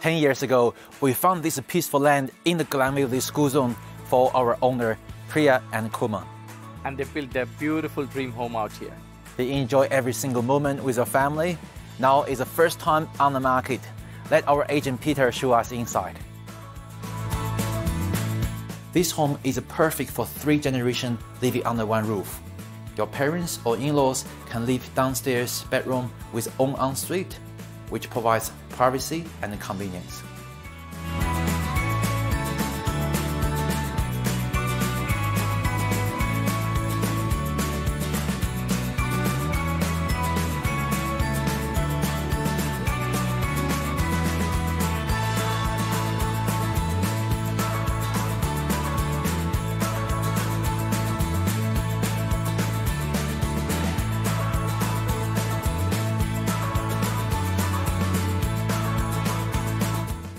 10 years ago, we found this peaceful land in the Glenview School Zone for our owner, Priya and Kuma. And they built their beautiful dream home out here. They enjoy every single moment with their family. Now is the first time on the market. Let our agent Peter show us inside. This home is perfect for three generations living under one roof. Your parents or in-laws can live downstairs bedroom with own ensuite, which provides privacy and convenience.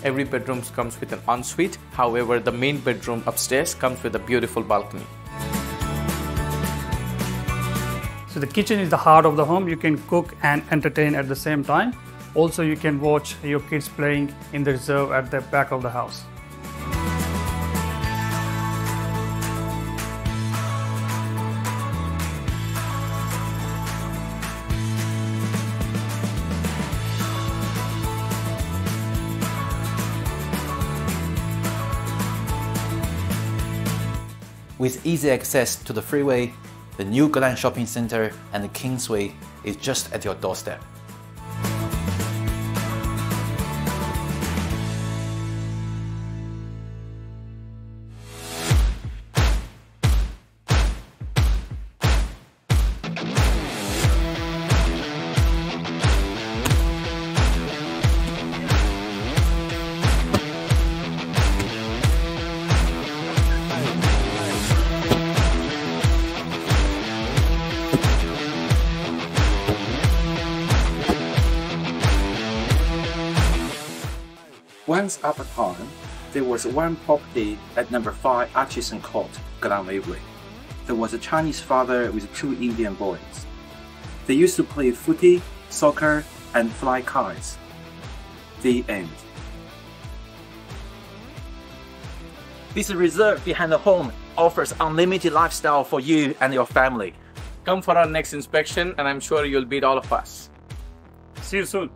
Every bedroom comes with an ensuite. However, the main bedroom upstairs comes with a beautiful balcony. So the kitchen is the heart of the home. You can cook and entertain at the same time. Also, you can watch your kids playing in the reserve at the back of the house. With easy access to the freeway, the new Glen Shopping Center and the Kingsway is just at your doorstep. Once upon a time, there was one property at number 5 Aitchison Court, Glen Waverley. There was a Chinese father with two Indian boys. They used to play footy, soccer, and fly kites. The end. This reserve behind the home offers unlimited lifestyle for you and your family. Come for our next inspection and I'm sure you'll beat all of us. See you soon.